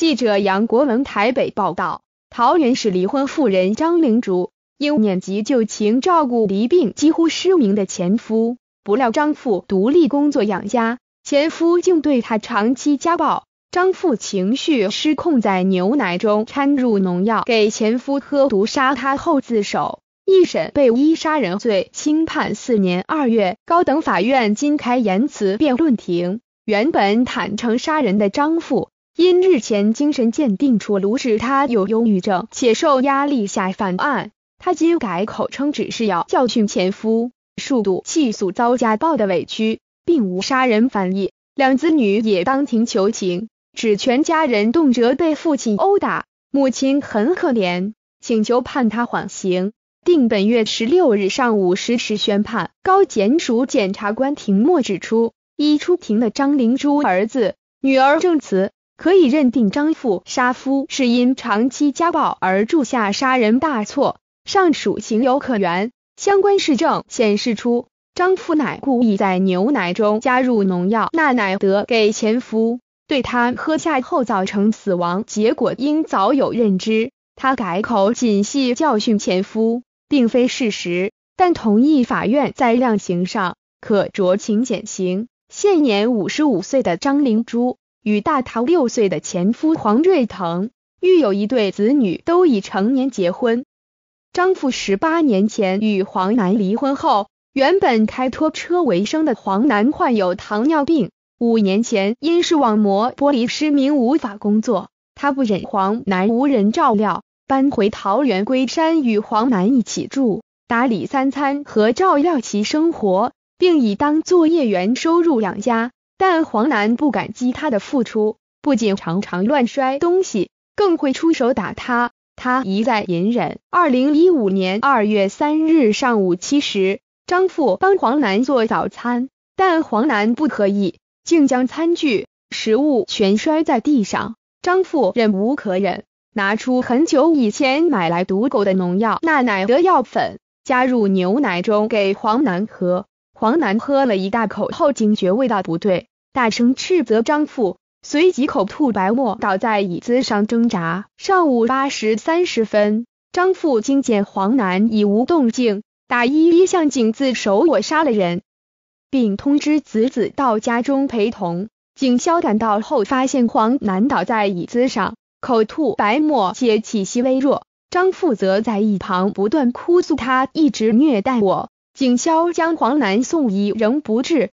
记者杨国文台北报道，桃园市离婚妇人张灵竹因念及旧情照顾离病几乎失明的前夫，不料张父独立工作养家，前夫竟对她长期家暴。张父情绪失控，在牛奶中掺入农药给前夫喝，毒杀他后自首。一审被依杀人罪轻判四年。二月，高等法院今开言辞辩论庭，原本坦诚杀人的张父，因日前精神鉴定出炉指他有忧郁症，且受压力下犯案，他今改口称只是要教训前夫，数度气诉遭家暴的委屈，并无杀人犯意。两子女也当庭求情。指全家人动辄被父亲殴打，母亲很可怜，请求判他缓刑。定本月十六日上午十时宣判。高检署检察官庭末指出，依出庭的张灵珠儿子、女儿证词，可以认定张父杀夫是因长期家暴而铸下杀人大错，尚属情有可原。相关事证显示出，张父乃故意在牛奶中加入农药，那奶得给前夫。对他喝下后造成死亡结果应早有认知，他改口仅系教训前夫，并非事实，但同意法院在量刑上可酌情减刑。现年五十五岁的张灵珠与大他六岁的前夫黄瑞腾育有一对子女，都已成年结婚。张父十八年前与黄楠离婚后，原本开拖车为生的黄楠患有糖尿病。五年前，因视网膜剥离失明，无法工作。他不忍黄楠无人照料，搬回桃园龟山与黄楠一起住，打理三餐和照料其生活，并以当作业员收入养家。但黄楠不感激他的付出，不仅常常乱摔东西，更会出手打他。他一再隐忍。二零一五年二月三日上午七时，张父帮黄楠做早餐，但黄楠不可以。竟将餐具、食物全摔在地上。张父忍无可忍，拿出很久以前买来毒狗的农药纳奶的药粉，加入牛奶中给黄楠喝。黄楠喝了一大口后，惊觉味道不对，大声斥责张父，随即口吐白沫，倒在椅子上挣扎。上午八时三十分，张父惊见黄楠已无动静，打一一向警自首，我杀了人。并通知子子到家中陪同。警消赶到后，发现黄楠倒在椅子上，口吐白沫且气息微弱。张富则在一旁不断哭诉，他一直虐待我。警消将黄楠送医，仍不治。